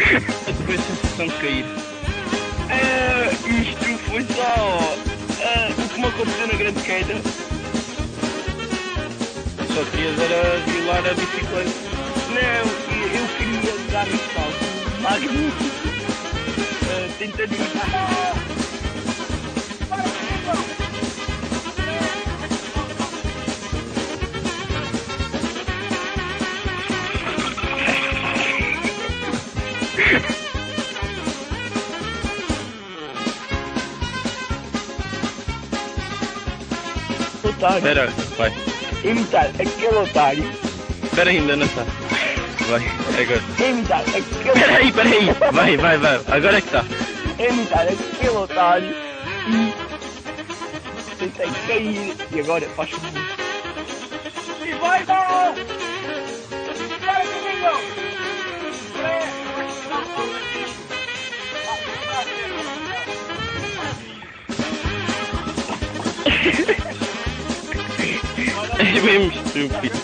Eu tive a sensação de cair. Ah, isto foi só ah, o que me aconteceu na grande queda. Só querias era violar a bicicleta. Não, eu queria dar um salto magnífico. Ah, tentando Otário. Espera, vai. Imitar aquele otário. Espera ainda, não está. Vai, agora. Imitar aquele Espera aí, espera aí. Vai, vai, vai. Agora é que está. imitar aquele otário e tentei cair e agora faz favor. E vai! Vai! É Même stupide.